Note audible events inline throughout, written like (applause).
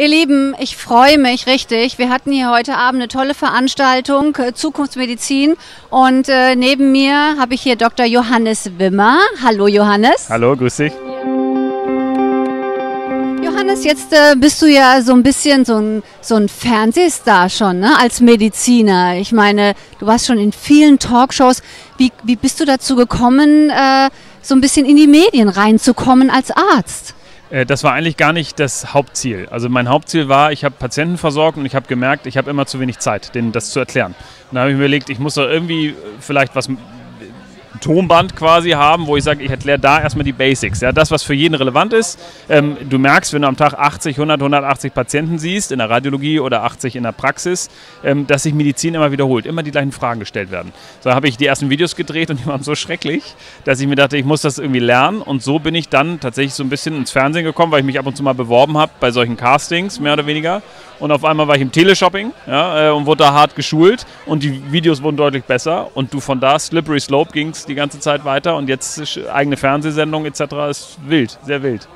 Ihr Lieben, ich freue mich richtig. Wir hatten hier heute Abend eine tolle Veranstaltung, äh, Zukunftsmedizin. Und äh, neben mir habe ich hier Dr. Johannes Wimmer. Hallo Johannes. Hallo, grüß dich. Johannes, jetzt äh, bist du ja so ein bisschen so ein, so ein Fernsehstar schon, ne? als Mediziner. Ich meine, du warst schon in vielen Talkshows. Wie, wie bist du dazu gekommen, äh, so ein bisschen in die Medien reinzukommen als Arzt? Äh, das war eigentlich gar nicht das Hauptziel. Also mein Hauptziel war, ich habe Patienten versorgt und ich habe gemerkt, ich habe immer zu wenig Zeit, denen das zu erklären. Und da habe ich mir überlegt, ich muss doch irgendwie vielleicht was Tonband quasi haben, wo ich sage, ich erkläre da erstmal die Basics. Ja, das, was für jeden relevant ist. Ähm, du merkst, wenn du am Tag 80, 100, 180 Patienten siehst, in der Radiologie oder 80 in der Praxis, ähm, dass sich Medizin immer wiederholt, immer die gleichen Fragen gestellt werden. So habe ich die ersten Videos gedreht und die waren so schrecklich, dass ich mir dachte, ich muss das irgendwie lernen. Und so bin ich dann tatsächlich so ein bisschen ins Fernsehen gekommen, weil ich mich ab und zu mal beworben habe bei solchen Castings, mehr oder weniger. Und auf einmal war ich im Teleshopping ja, äh, und wurde da hart geschult und die Videos wurden deutlich besser. Und du von da, Slippery Slope, ging es die ganze Zeit weiter und jetzt eigene Fernsehsendung etc. ist wild, sehr wild.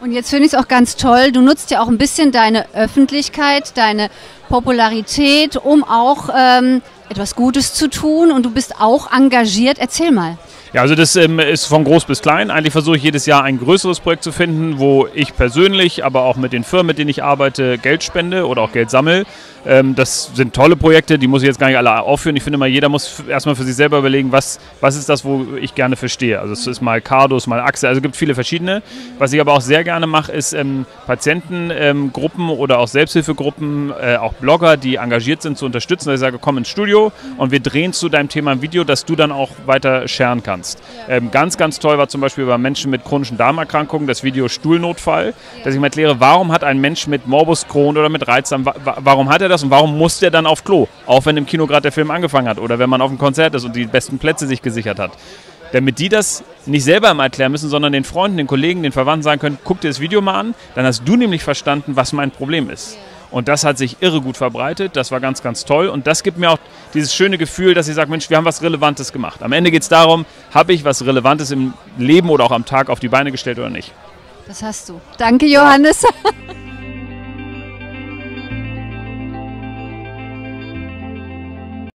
Und jetzt finde ich es auch ganz toll, du nutzt ja auch ein bisschen deine Öffentlichkeit, deine Popularität, um auch ähm, etwas Gutes zu tun und du bist auch engagiert. Erzähl mal. Ja, also das ähm, ist von groß bis klein. Eigentlich versuche ich jedes Jahr ein größeres Projekt zu finden, wo ich persönlich, aber auch mit den Firmen, mit denen ich arbeite, Geld spende oder auch Geld sammle. Ähm, das sind tolle Projekte, die muss ich jetzt gar nicht alle aufführen. Ich finde mal, jeder muss erstmal für sich selber überlegen, was, was ist das, wo ich gerne verstehe. Also es ist mal Cardos, mal Achse, also es gibt viele verschiedene. Was ich aber auch sehr gerne mache, ist ähm, Patientengruppen ähm, oder auch Selbsthilfegruppen, äh, auch Blogger, die engagiert sind, zu unterstützen. Dass ich sage, komm ins Studio und wir drehen zu deinem Thema ein Video, das du dann auch weiter scheren kannst. Ähm, ganz, ganz toll war zum Beispiel bei Menschen mit chronischen Darmerkrankungen das Video Stuhlnotfall, dass ich mir erkläre, warum hat ein Mensch mit Morbus Crohn oder mit Reizdarm, warum hat er das und warum muss der dann auf Klo? Auch wenn im Kino gerade der Film angefangen hat oder wenn man auf einem Konzert ist und die besten Plätze sich gesichert hat damit die das nicht selber mal erklären müssen, sondern den Freunden, den Kollegen, den Verwandten sagen können, guck dir das Video mal an, dann hast du nämlich verstanden, was mein Problem ist. Und das hat sich irre gut verbreitet. Das war ganz, ganz toll. Und das gibt mir auch dieses schöne Gefühl, dass ich sage, Mensch, wir haben was Relevantes gemacht. Am Ende geht es darum, habe ich was Relevantes im Leben oder auch am Tag auf die Beine gestellt oder nicht. Das hast du. Danke, Johannes. Ja. (laughs)